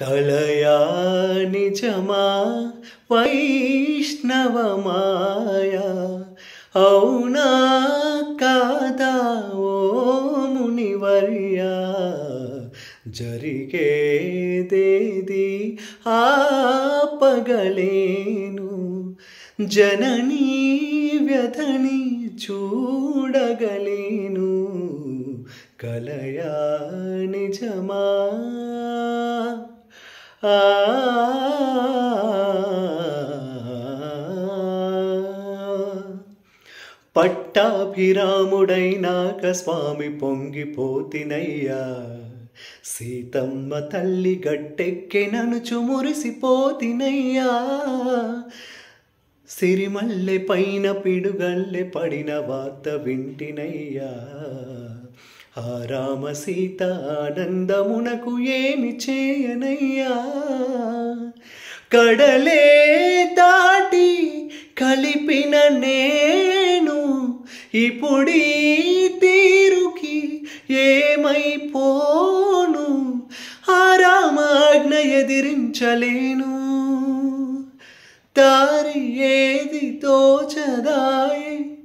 కలయా నిజమా వైష్ణవమాయా? అవునా కాదా ఓ మునివర్యా? జరిగేదేది ఆపగలేను. జననీ వ్యధని చూడగలేను. కలయా నిజమా? పట్టాభిరాముడైనాక స్వామి పొంగిపోతినయ్యా. సీతమ్మ తల్లి గట్టెక్కెననుచు చుమురిసిపోతినయ్యా. సిరిమల్లె పైన పిడుగల్లె పడిన వార్త వింటినయ్యా. ఆ రామ సీత ఆనందమునకు ఏమి చేయనయ్యా? కడలే దాటి కలిపిన నేను ఇప్పుడీ తీరుకి ఏమైపోను? ఆ రామాజ్ఞ ఎదిరించలేను. దారి ఏది తోచదాయి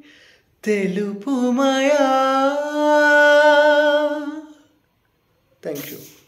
తెలుపుమయా? Thank you.